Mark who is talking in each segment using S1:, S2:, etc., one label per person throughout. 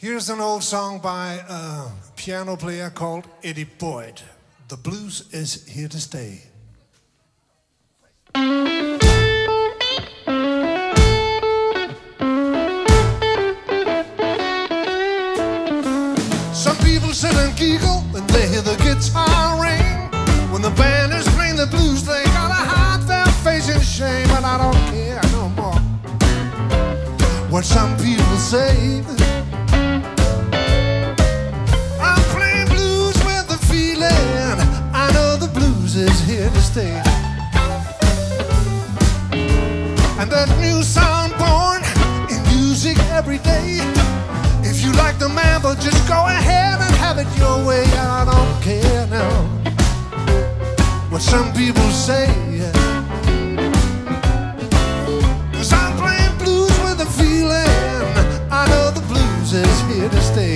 S1: Here's an old song by a piano player called Eddie Boyd. The blues is here to stay. Some people sit and giggle when they hear the guitar ring. When the band is playing the blues, they gotta hide their face in shame, but I don't care no more what some people say. That new sound born in music every day. If you like the mambo, just go ahead and have it your way. I don't care now what some people say. Cause I'm playing blues with a feeling. I know the blues is here to stay.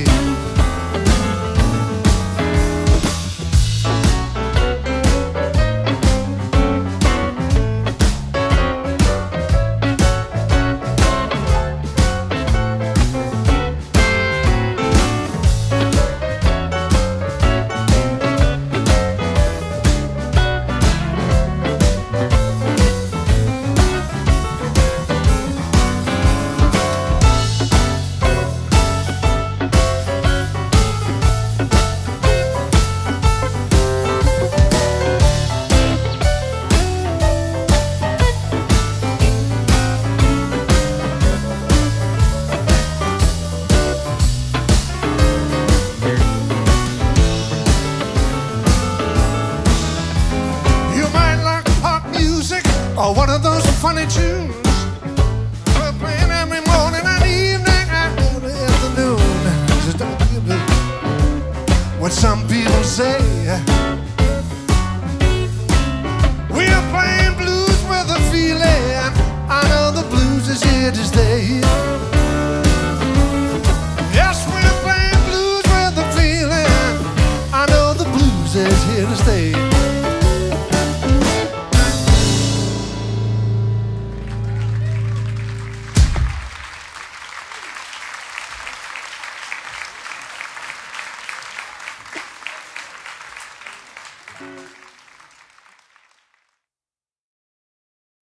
S1: Or one of those funny tunes. We're playing every morning and evening and every afternoon. Just don't give it what some people say. We're playing blues with a feeling. I know the blues is here to stay. Yes, we're playing blues with a feeling. I know the blues is here to stay.